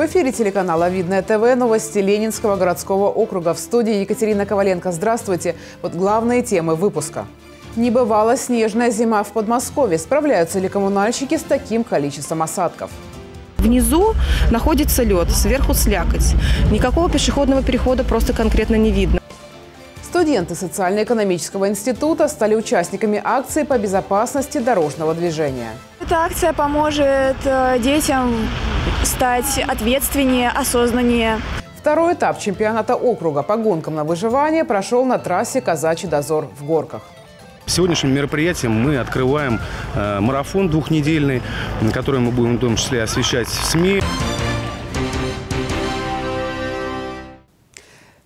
В эфире телеканала «Видное ТВ» новости Ленинского городского округа. В студии Екатерина Коваленко. Здравствуйте. Вот главные темы выпуска. Не бывала снежная зима в Подмосковье. Справляются ли коммунальщики с таким количеством осадков? Внизу находится лед, сверху слякоть. Никакого пешеходного перехода просто конкретно не видно. Студенты социально-экономического института стали участниками акции по безопасности дорожного движения. Эта акция поможет э, детям стать ответственнее, осознаннее. Второй этап чемпионата округа по гонкам на выживание прошел на трассе «Казачий дозор» в Горках. Сегодняшним мероприятием мы открываем э, марафон двухнедельный, который мы будем в том числе освещать в СМИ.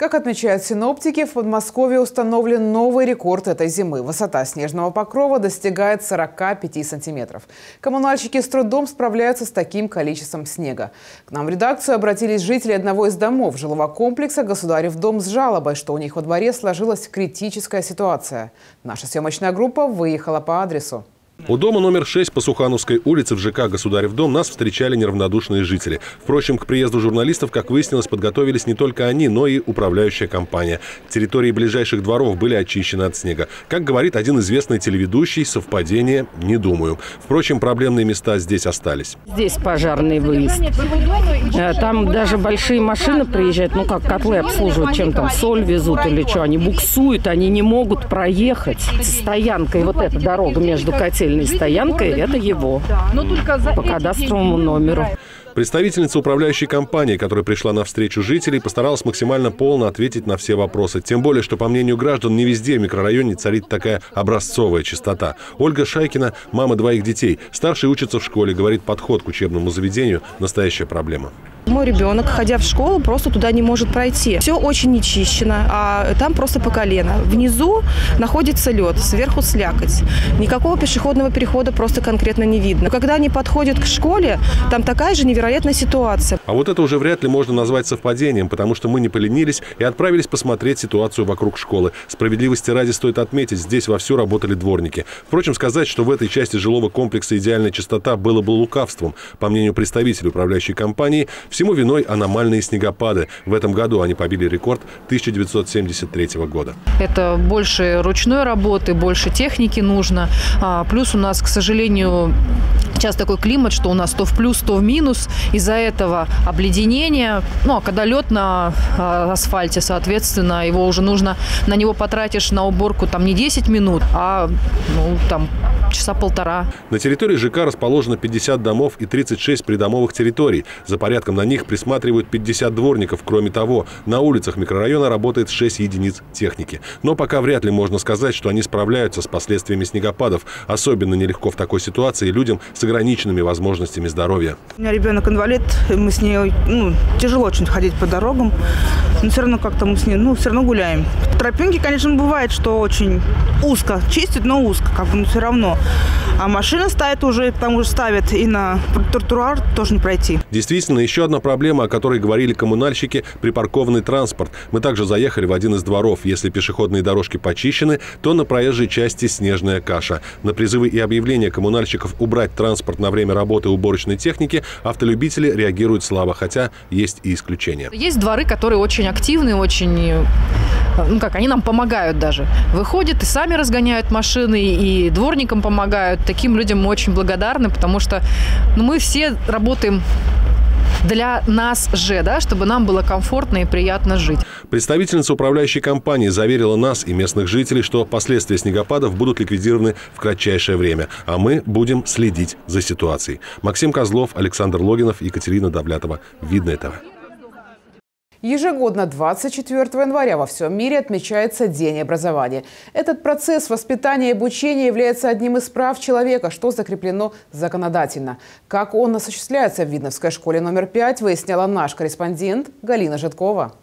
Как отмечают синоптики, в Подмосковье установлен новый рекорд этой зимы. Высота снежного покрова достигает 45 сантиметров. Коммунальщики с трудом справляются с таким количеством снега. К нам в редакцию обратились жители одного из домов жилого комплекса «Государев дом» с жалобой, что у них во дворе сложилась критическая ситуация. Наша съемочная группа выехала по адресу. У дома номер 6 по Сухановской улице в ЖК «Государев дом» нас встречали неравнодушные жители. Впрочем, к приезду журналистов, как выяснилось, подготовились не только они, но и управляющая компания. Территории ближайших дворов были очищены от снега. Как говорит один известный телеведущий, совпадение не думаю. Впрочем, проблемные места здесь остались. Здесь пожарный выезд. Э, там даже большие машины приезжают, ну как котлы обслуживают, чем там соль везут или что. Они буксуют, они не могут проехать. Стоянка и вот эта дорога между котель отдельной стоянкой, это его. По кадастровому номеру. Представительница управляющей компании, которая пришла на встречу жителей, постаралась максимально полно ответить на все вопросы. Тем более, что, по мнению граждан, не везде в микрорайоне царит такая образцовая чистота. Ольга Шайкина – мама двоих детей. Старший учится в школе, говорит, подход к учебному заведению – настоящая проблема. Мой ребенок, ходя в школу, просто туда не может пройти. Все очень нечищено, а там просто по колено. Внизу находится лед, сверху слякоть. Никакого пешеходного перехода просто конкретно не видно. Когда они подходят к школе, там такая же невероятная ситуация. А вот это уже вряд ли можно назвать совпадением, потому что мы не поленились и отправились посмотреть ситуацию вокруг школы. Справедливости ради стоит отметить, здесь вовсю работали дворники. Впрочем, сказать, что в этой части жилого комплекса идеальная чистота было бы лукавством. По мнению представителей управляющей компании, Всему виной аномальные снегопады. В этом году они побили рекорд 1973 года. Это больше ручной работы, больше техники нужно. А, плюс у нас, к сожалению, сейчас такой климат, что у нас то в плюс, то в минус. Из-за этого обледенение. Ну, а когда лед на а, асфальте, соответственно, его уже нужно, на него потратишь на уборку там не 10 минут, а ну, там часа полтора. На территории ЖК расположено 50 домов и 36 придомовых территорий. За порядком на них присматривают 50 дворников. Кроме того, на улицах микрорайона работает 6 единиц техники. Но пока вряд ли можно сказать, что они справляются с последствиями снегопадов. Особенно нелегко в такой ситуации людям с ограниченными возможностями здоровья. У меня ребенок инвалид, и мы с ней ну, тяжело очень ходить по дорогам, но все равно как-то мы с ней, ну, все равно гуляем. Тропинки, конечно, бывает, что очень узко чистят, но узко, как бы, но все равно. А машина ставит уже, потому что ставят и на тротуар тоже не пройти. Действительно, еще одна проблема, о которой говорили коммунальщики – припаркованный транспорт. Мы также заехали в один из дворов. Если пешеходные дорожки почищены, то на проезжей части снежная каша. На призывы и объявления коммунальщиков убрать транспорт на время работы уборочной техники автолюбители реагируют слабо, хотя есть и исключения. Есть дворы, которые очень активны, очень ну как, они нам помогают даже. Выходят и сами разгоняют машины, и дворникам помогают. Таким людям мы очень благодарны, потому что ну, мы все работаем для нас же, да, чтобы нам было комфортно и приятно жить. Представительница управляющей компании заверила нас и местных жителей, что последствия снегопадов будут ликвидированы в кратчайшее время, а мы будем следить за ситуацией. Максим Козлов, Александр Логинов, Екатерина Давлятова. Видно этого. Ежегодно 24 января во всем мире отмечается День образования. Этот процесс воспитания и обучения является одним из прав человека, что закреплено законодательно. Как он осуществляется в Видновской школе номер 5, выясняла наш корреспондент Галина Житкова.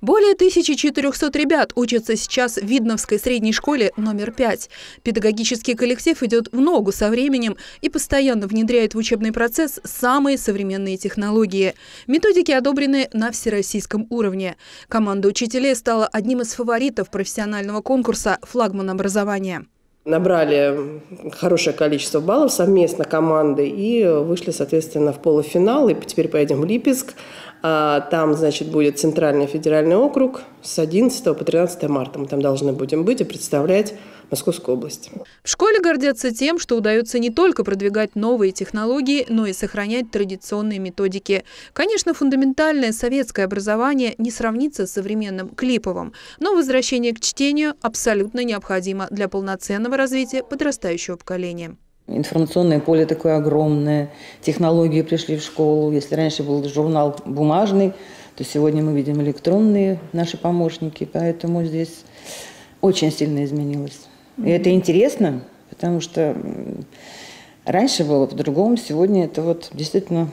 Более 1400 ребят учатся сейчас в Видновской средней школе номер 5. Педагогический коллектив идет в ногу со временем и постоянно внедряет в учебный процесс самые современные технологии. Методики одобрены на всероссийском уровне. Команда учителей стала одним из фаворитов профессионального конкурса «Флагман образования». Набрали хорошее количество баллов совместно команды и вышли, соответственно, в полуфинал. И теперь поедем в Липецк. А, там, значит, будет Центральный федеральный округ с 11 по 13 марта. Мы там должны будем быть и представлять Московскую область. В школе гордятся тем, что удается не только продвигать новые технологии, но и сохранять традиционные методики. Конечно, фундаментальное советское образование не сравнится с современным клиповым, но возвращение к чтению абсолютно необходимо для полноценного развития подрастающего поколения. Информационное поле такое огромное, технологии пришли в школу. Если раньше был журнал бумажный, то сегодня мы видим электронные наши помощники, поэтому здесь очень сильно изменилось. И это интересно, потому что раньше было по-другому, сегодня это вот действительно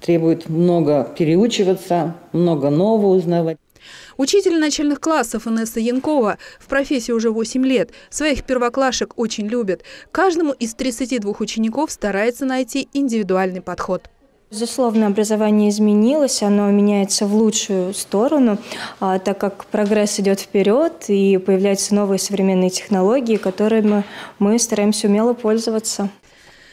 требует много переучиваться, много нового узнавать. Учитель начальных классов Инесса Янкова в профессии уже 8 лет. Своих первоклашек очень любит. Каждому из 32 учеников старается найти индивидуальный подход. Безусловно, образование изменилось, оно меняется в лучшую сторону, а, так как прогресс идет вперед и появляются новые современные технологии, которыми мы стараемся умело пользоваться.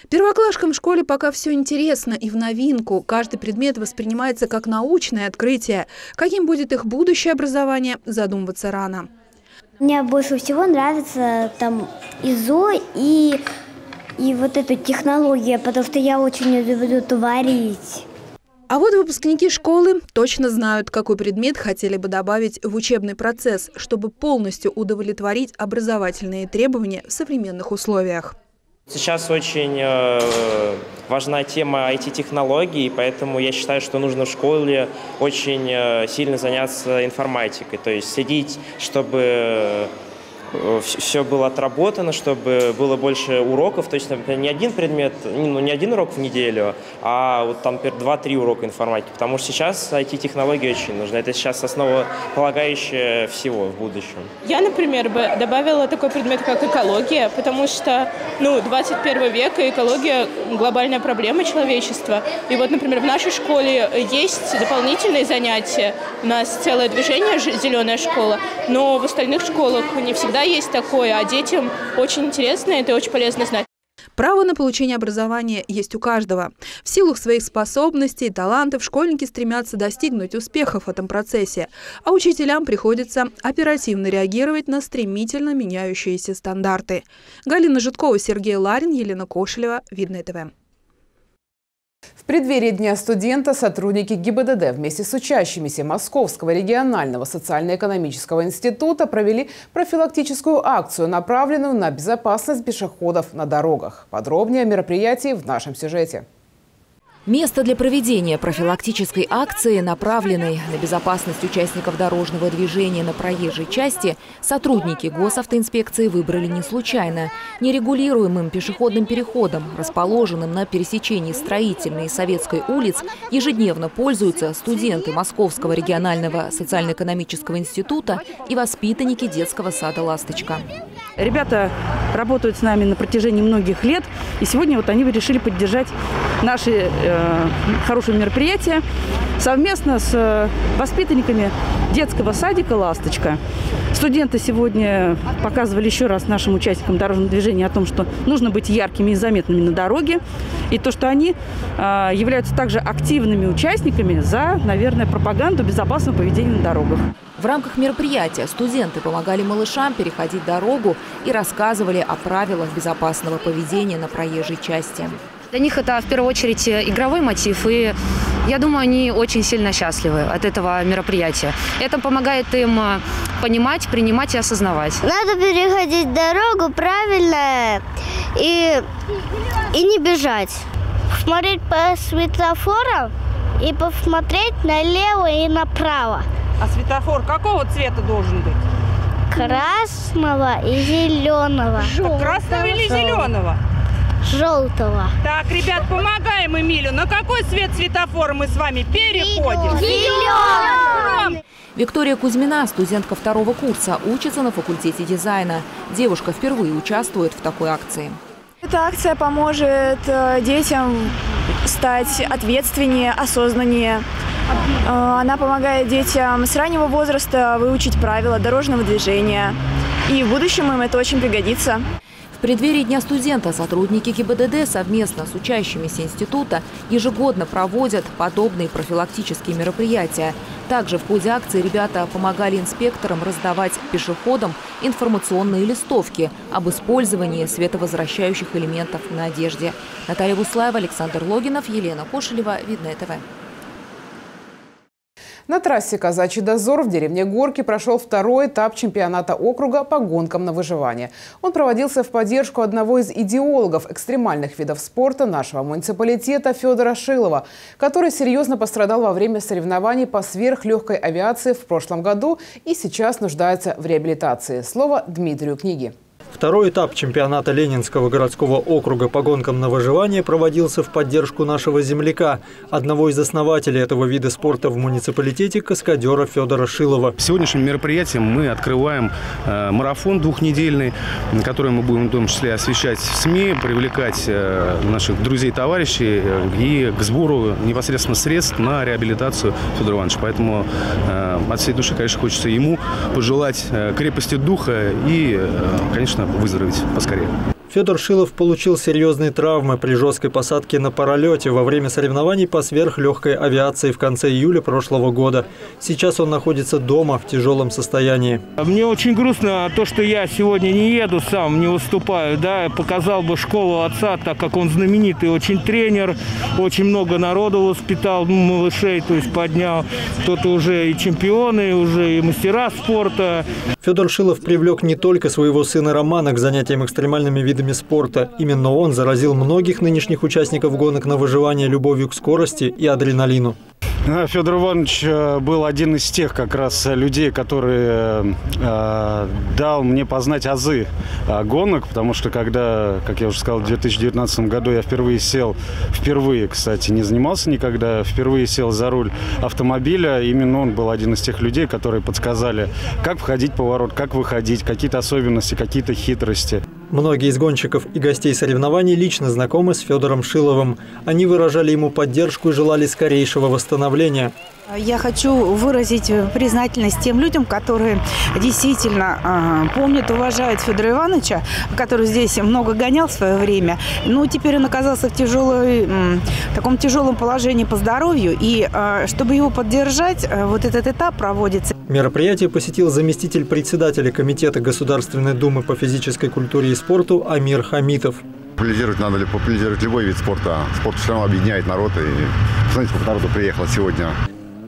Первоклашкам в школе пока все интересно и в новинку. Каждый предмет воспринимается как научное открытие. Каким будет их будущее образование, задумываться рано. Мне больше всего нравится там ИЗО и и вот эта технология, потому что я очень люблю творить. А вот выпускники школы точно знают, какой предмет хотели бы добавить в учебный процесс, чтобы полностью удовлетворить образовательные требования в современных условиях. Сейчас очень э, важна тема IT-технологий, поэтому я считаю, что нужно в школе очень э, сильно заняться информатикой, то есть следить, чтобы Э, все было отработано, чтобы было больше уроков, то есть, например, не один предмет, ну, не один урок в неделю, а вот там, например, два-три урока информатики, потому что сейчас IT-технологии очень нужны, это сейчас основополагающее всего в будущем. Я, например, бы добавила такой предмет, как экология, потому что, ну, 21 век, и экология – глобальная проблема человечества. И вот, например, в нашей школе есть дополнительные занятия, у нас целое движение «Зеленая школа», но в остальных школах не всегда есть такое, а детям очень интересно, это очень полезно знать. Право на получение образования есть у каждого. В силу своих способностей и талантов школьники стремятся достигнуть успехов в этом процессе, а учителям приходится оперативно реагировать на стремительно меняющиеся стандарты. Галина Житкова, Сергей Ларин, Елена Кошелева, Видное ТВ. Преддверии Дня студента сотрудники ГИБДД вместе с учащимися Московского регионального социально-экономического института провели профилактическую акцию, направленную на безопасность пешеходов на дорогах. Подробнее о мероприятии в нашем сюжете. Место для проведения профилактической акции, направленной на безопасность участников дорожного движения на проезжей части, сотрудники госавтоинспекции выбрали не случайно. Нерегулируемым пешеходным переходом, расположенным на пересечении Строительной и Советской улиц, ежедневно пользуются студенты Московского регионального социально-экономического института и воспитанники детского сада «Ласточка». Ребята работают с нами на протяжении многих лет, и сегодня вот они решили поддержать наши э, хорошие мероприятия совместно с э, воспитанниками детского садика «Ласточка». Студенты сегодня показывали еще раз нашим участникам дорожного движения о том, что нужно быть яркими и заметными на дороге, и то, что они э, являются также активными участниками за, наверное, пропаганду безопасного поведения на дорогах. В рамках мероприятия студенты помогали малышам переходить дорогу и рассказывали о правилах безопасного поведения на проезжей части. Для них это в первую очередь игровой мотив, и я думаю, они очень сильно счастливы от этого мероприятия. Это помогает им э, понимать, принимать и осознавать. Надо переходить дорогу правильно и, и не бежать. Смотреть по светофорам и посмотреть налево и направо. А светофор какого цвета должен быть? Красного и зеленого. Желтого. Красного или зеленого? Желтого. Так, ребят, помогаем Эмилю. На какой цвет светофора мы с вами переходим? Зеленый. Виктория Кузьмина, студентка второго курса, учится на факультете дизайна. Девушка впервые участвует в такой акции. Эта акция поможет э, детям стать ответственнее, осознаннее. Э, она помогает детям с раннего возраста выучить правила дорожного движения. И в будущем им это очень пригодится. В преддверии Дня студента сотрудники ГИБДД совместно с учащимися института ежегодно проводят подобные профилактические мероприятия. Также в ходе акции ребята помогали инспекторам раздавать пешеходам информационные листовки об использовании световозвращающих элементов на одежде. Наталья Буслаева, Александр Логинов, Елена Кошелева, Видное ТВ. На трассе «Казачий дозор» в деревне Горки прошел второй этап чемпионата округа по гонкам на выживание. Он проводился в поддержку одного из идеологов экстремальных видов спорта нашего муниципалитета Федора Шилова, который серьезно пострадал во время соревнований по сверхлегкой авиации в прошлом году и сейчас нуждается в реабилитации. Слово Дмитрию Книги. Второй этап чемпионата Ленинского городского округа по гонкам на выживание проводился в поддержку нашего земляка, одного из основателей этого вида спорта в муниципалитете, каскадера Федора Шилова. Сегодняшним мероприятием мы открываем э, марафон двухнедельный, который мы будем в том числе освещать в СМИ, привлекать э, наших друзей, товарищей э, и к сбору непосредственно средств на реабилитацию Федора Ивановича. Поэтому э, от всей души, конечно, хочется ему пожелать э, крепости духа и, э, конечно, выздороветь поскорее. Федор Шилов получил серьезные травмы при жесткой посадке на паралете во время соревнований по сверхлегкой авиации в конце июля прошлого года. Сейчас он находится дома в тяжелом состоянии. Мне очень грустно то, что я сегодня не еду сам, не выступаю. Да, показал бы школу отца, так как он знаменитый очень тренер, очень много народу воспитал, малышей, то есть поднял. Кто-то уже и чемпионы, уже и мастера спорта. Федор Шилов привлек не только своего сына Романа к занятиям экстремальными видами спорта. Именно он заразил многих нынешних участников гонок на выживание любовью к скорости и адреналину. Федор Иванович э, был один из тех как раз людей, который э, дал мне познать азы э, гонок, потому что когда, как я уже сказал, в 2019 году я впервые сел, впервые, кстати, не занимался никогда, впервые сел за руль автомобиля, именно он был один из тех людей, которые подсказали, как входить в поворот, как выходить, какие-то особенности, какие-то хитрости. Многие из гонщиков и гостей соревнований лично знакомы с Федором Шиловым. Они выражали ему поддержку и желали скорейшего восстановления. Я хочу выразить признательность тем людям, которые действительно э, помнят, уважают Федора Ивановича, который здесь много гонял в свое время. Но теперь он оказался в тяжелой, э, таком тяжелом положении по здоровью. И э, чтобы его поддержать, э, вот этот этап проводится. Мероприятие посетил заместитель председателя Комитета Государственной Думы по физической культуре и спорту Амир Хамитов. Популяризировать надо ли популяризировать любой вид спорта. Спорт все равно объединяет народ. И смотрите, сколько народу приехало сегодня.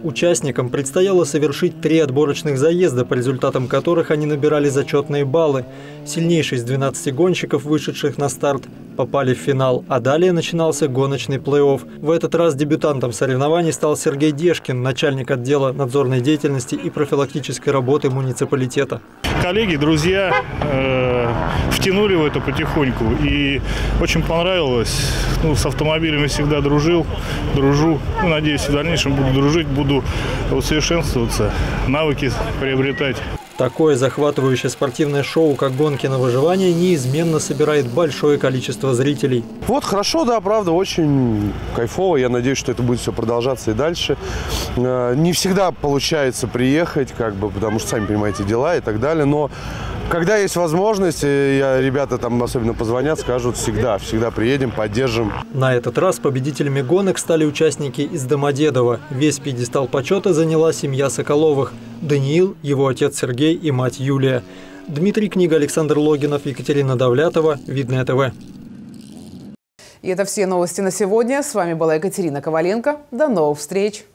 Участникам предстояло совершить три отборочных заезда, по результатам которых они набирали зачетные баллы. Сильнейшие из 12 гонщиков, вышедших на старт, попали в финал, а далее начинался гоночный плей-офф. В этот раз дебютантом соревнований стал Сергей Дешкин, начальник отдела надзорной деятельности и профилактической работы муниципалитета. Коллеги, друзья э, втянули в это потихоньку и очень понравилось. Ну, с автомобилями всегда дружил, дружу. Ну, надеюсь, в дальнейшем буду дружить, буду усовершенствоваться, навыки приобретать. Такое захватывающее спортивное шоу, как гонки на выживание, неизменно собирает большое количество зрителей. Вот хорошо, да, правда, очень кайфово. Я надеюсь, что это будет все продолжаться и дальше. Э, не всегда получается приехать, как бы, потому что, сами понимаете, дела и так далее. Но когда есть возможность, я, ребята там особенно позвонят, скажут, всегда, всегда приедем, поддержим. На этот раз победителями гонок стали участники из Домодедова. Весь пьедестал почета заняла семья Соколовых. Даниил, его отец Сергей и мать Юлия. Дмитрий Книга, Александр Логинов, Екатерина Давлятова, Видное ТВ. И это все новости на сегодня. С вами была Екатерина Коваленко. До новых встреч!